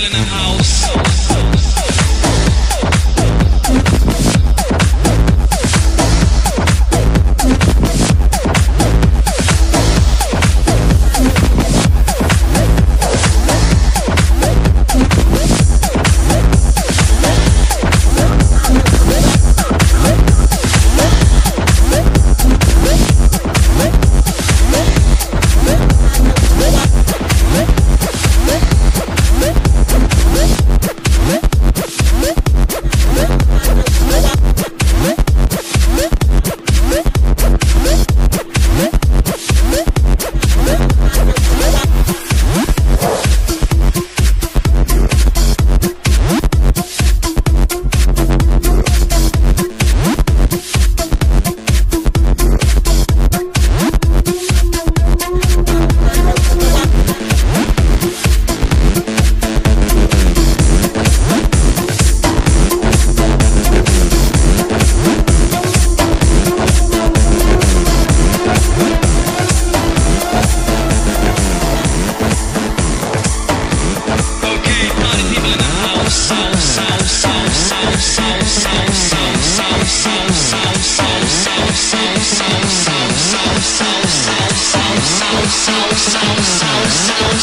people in the house.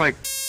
like